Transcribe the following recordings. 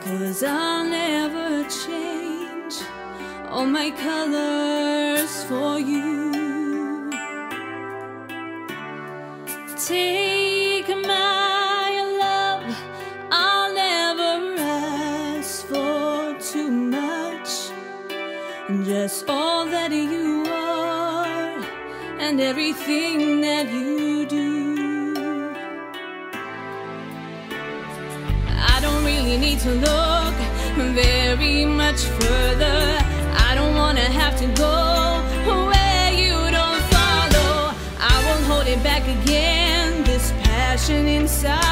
Cause I'll never change all my colors for you. Take my love, I'll never ask for too much. Just all that you are and everything that you do. need to look very much further. I don't wanna have to go where you don't follow. I won't hold it back again, this passion inside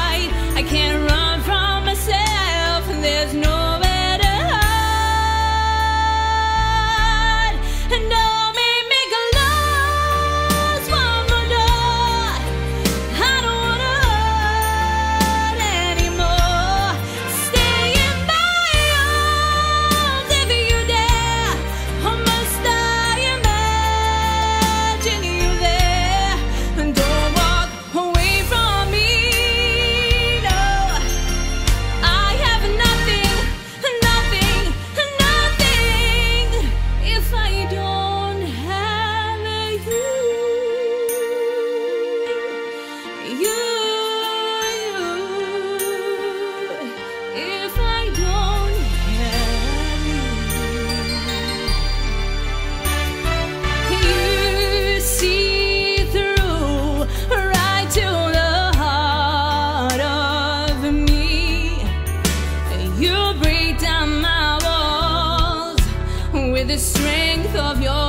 the strength of your